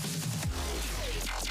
よっしゃ!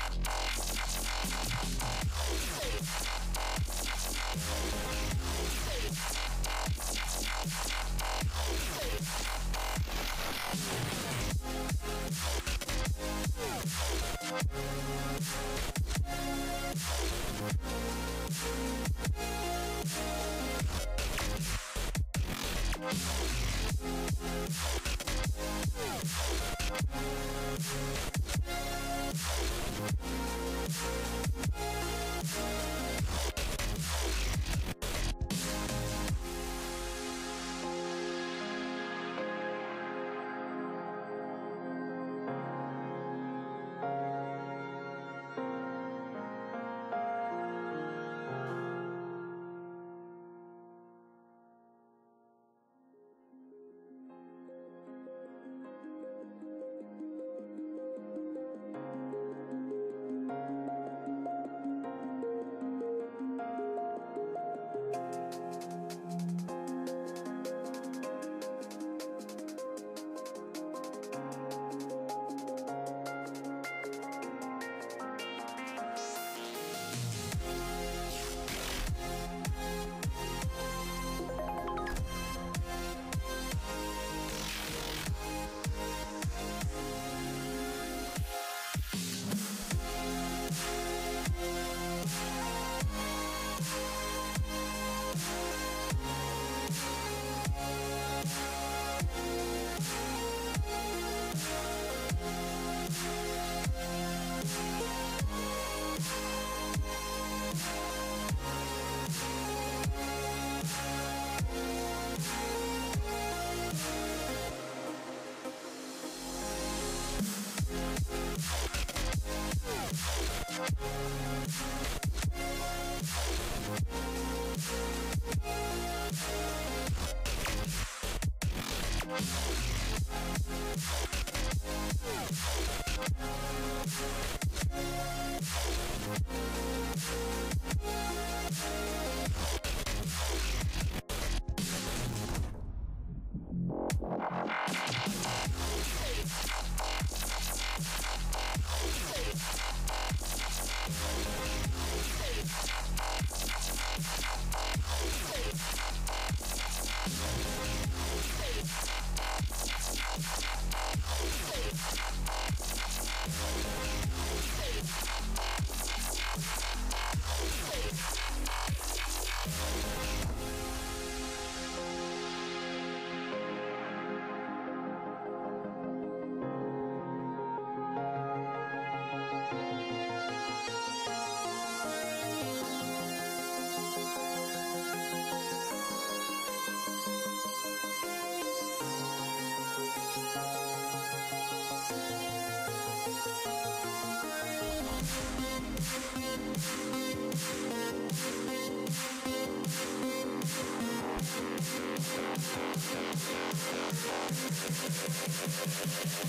フフフフ。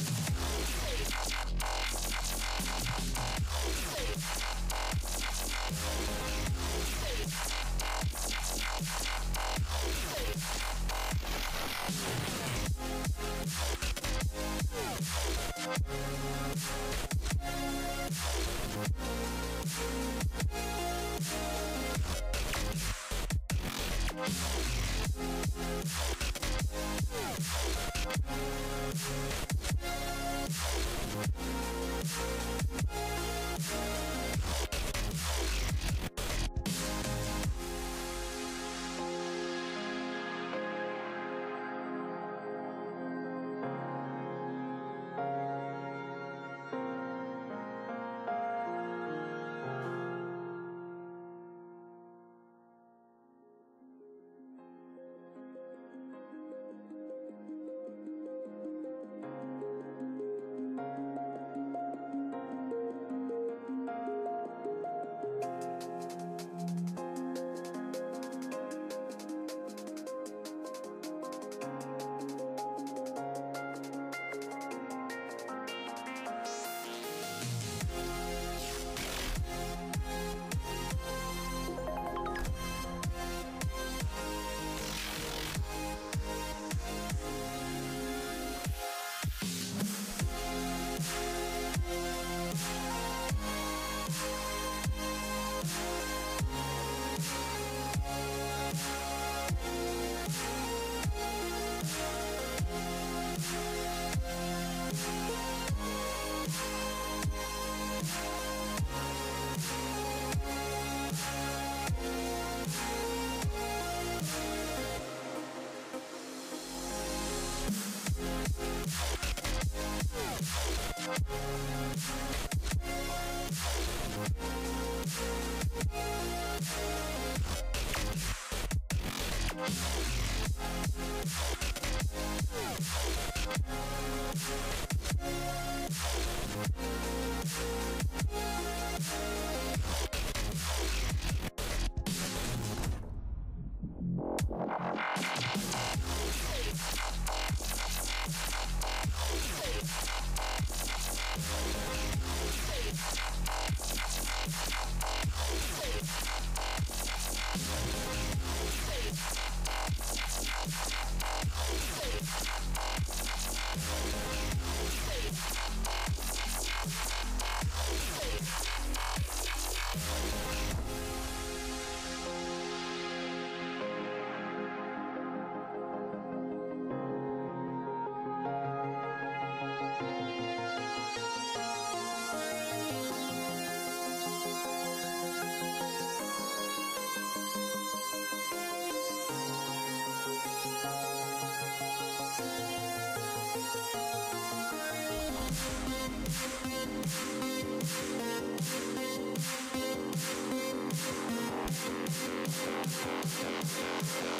Thank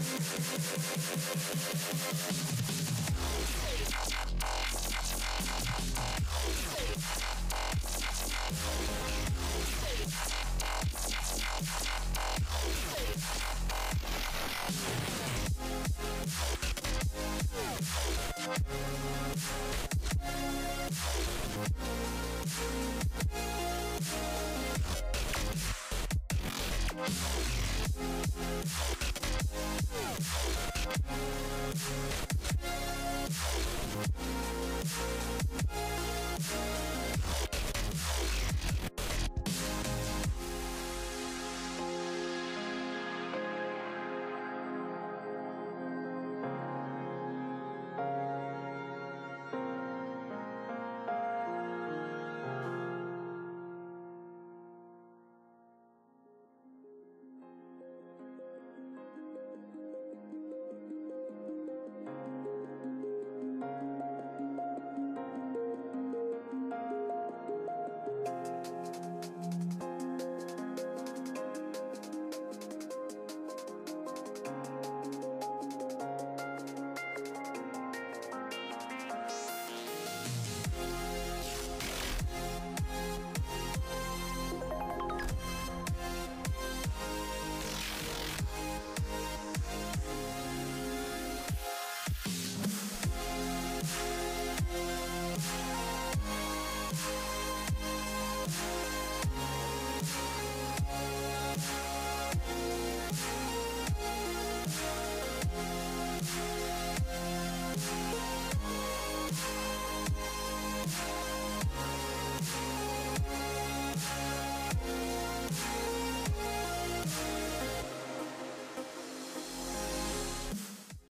Thank